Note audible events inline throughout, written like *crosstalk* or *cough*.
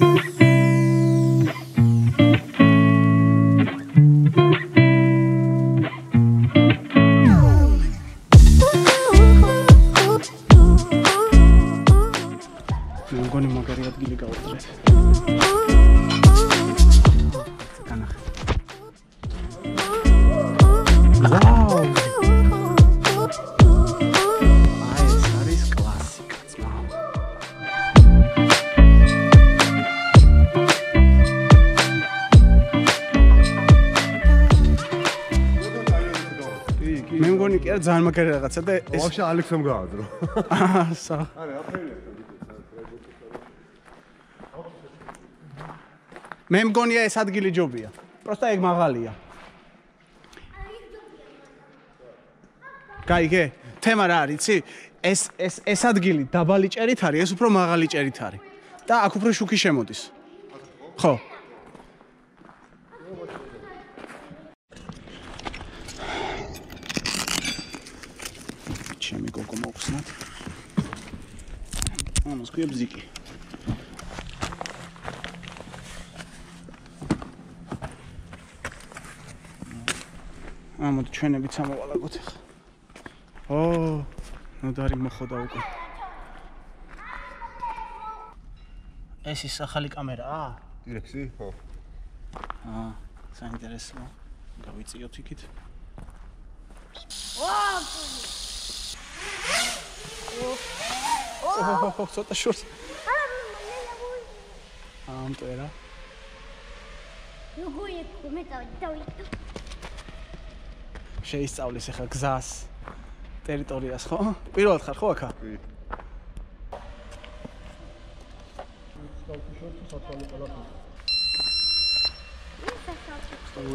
Mm-hmm. *laughs* მე კი არა ძალიან მაგარი რაღაცა და ეს ვაფშე ალექსამ გაადრო. აა არა, აფერია. მე მგონია ეს ადგილი ჯობია. პროსტა ეგ მაღალია. გაიგე? თემა რა არის, იცი? ეს ეს ეს ადგილი დაბალი ჭერით არის, ეს უფრო მაღალი ჭერით არის. და აქ უფრო შუქი შემოდის. ხო. ჩემი გოგო მოხსნათ. ამას ქვია ბზიკი. ამოდი ჩვენებიც ამოვალაგოთ ახლა. ო, ნუ დარი მოხოდა უკვე. ეს ის ახალი კამერაა? დირექსი? ხო. აა, საინტერესოა. გავიწიოთ იქით. ცოტა შორს. ამ წერა. როგორ იქ მე დავით შეისწავლის ახლა გზას ტერიტორიას, ხო? პირველად ხარ ხო აქა? კი.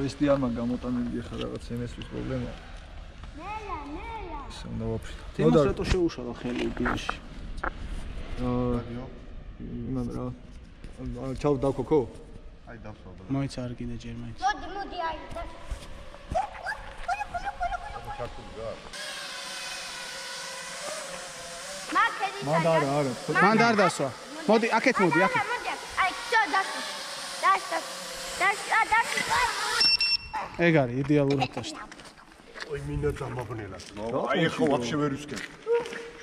ეს დიამა გამოტანილი ხა რაღაც სემესტრის პრობლემა. ნელა ნელა ისე უნდა ვაფშე. თემას რატო შეუშალა ხელი ბიში? აა იმან რა. აა ჩავ დაქოქო? აი დავსვაბა. მოიცა არ გინდა ჯერ მაინც. მოდი მოდი აი და მანდ არა არა. მან არ დასვა. მოდი, აქეთ მოდი, აქეთ. მოდი აი ცო დასვა დასვა დასვა დასვა ეგ არის იდეალურად დასვა. ой მინა დამაბნელა. აი ხო ვაფშე ვერ ვისკენ.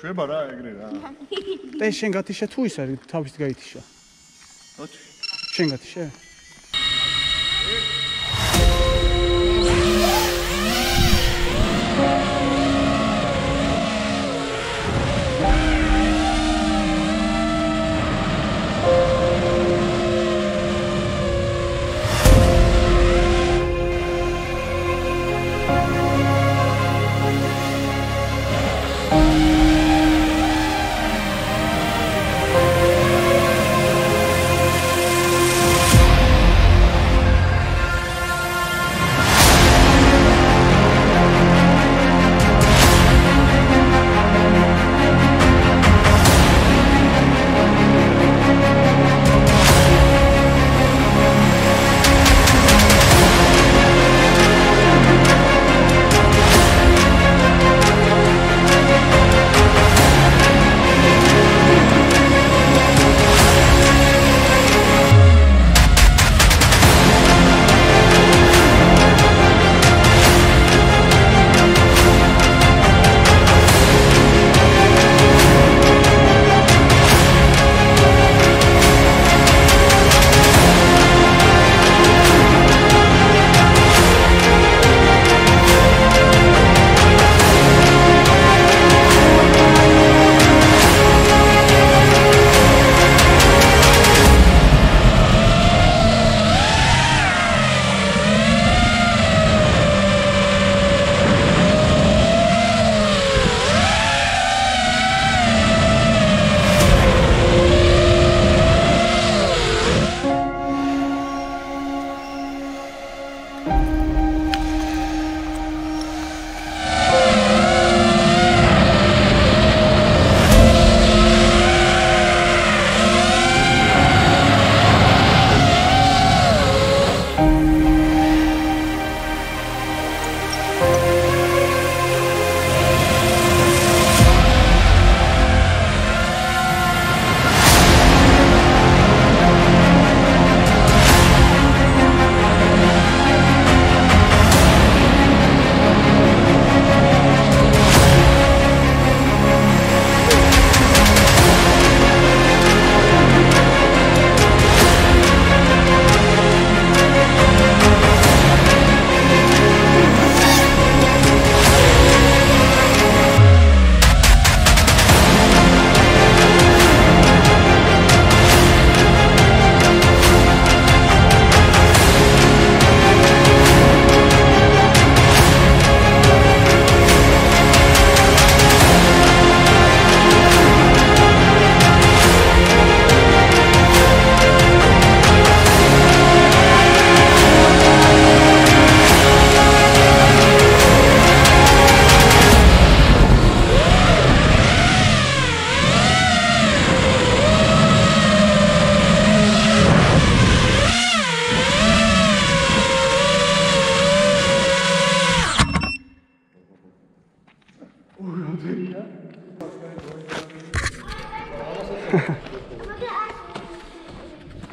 შვება რა ეგრე რა. და შენ გათიშა თუ ის არის თავის გაითიშა? ოჩი. შენ გათიშა?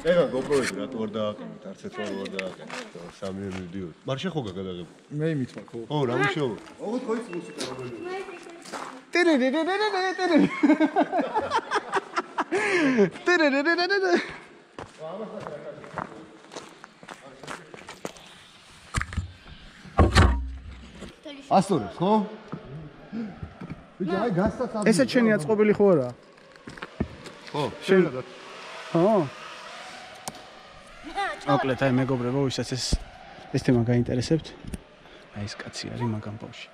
ეგა GoPro-ები რატო არ დააკეთეთ? არც ერთ ვარ არ დააკეთეთ. სამი ვიდეო. მარშე ხო გაგადაღებ? მე იმითმა ხო. ო, რა მიშოვა? ასწორებს, ხო? ბიჭი, აი გასცაც არ ესეც შენი აწყობილი ხო არა? ხო, შეიძლება. ხო. მოკლედ აი მეგობრებო, ვისაც ეს ეს თემა გაინტერესებთ, აი ეს კაცი არის მაგამ ბავში.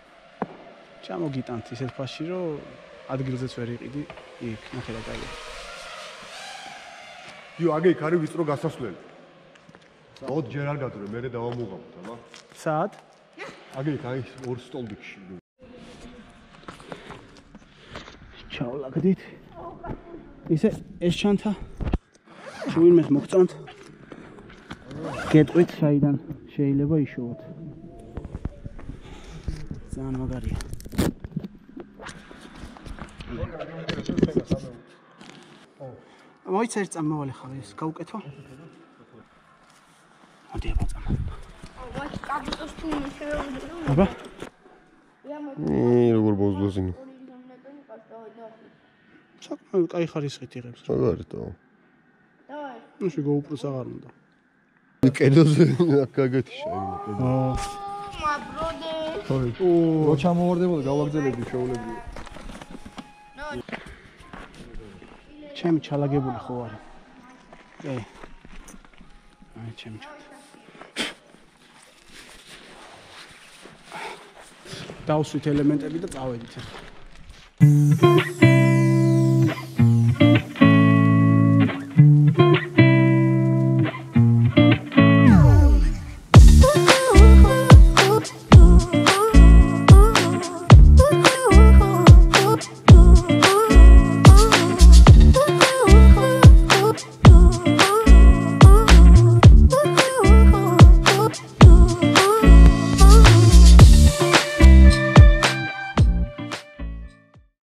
ჩამოგიტანთ ისეთ ფასში, რომ ადგილზეც ვერ იყიდი იქ, ნახე რა კაია. იო, აგე იქ არის ვიწრო გასასვლელი. ოღონდ ჯერ არ გადვრე, მე დავამუღავთ, აბა. საათ? აგე იქ აი ორ სტოლდიქში. ჩავლაგდით. ისე ეს ჩანთა შევინმეს მოგწონთ. გეტყვით საიდან შეიძლება იშოვოთ. ძალიან მაგარია. მოიცა ერთ წამოვალი ხარ ეს გაუკეთო? მოდი აბა წამო. ვაი, კაბიტოს თუ შეიძლება. აბა ი, როგორ ბოზბოზინო. საკმაოდ კაი ხარისხით იღებს. მაგარიტო. დავაი. ну შეგოუპროს აღარ უნდა. კედელზე გაგეთი შეიძლება. აა მა ბროდე. რო ჩამოვარდებოდა გავაგზავნებდი შეულებრივ. ჩემი ჩალაგებული ხო არის? ე. აი ჩემი ჩალ. დავსვით ელემენტები და წავედით.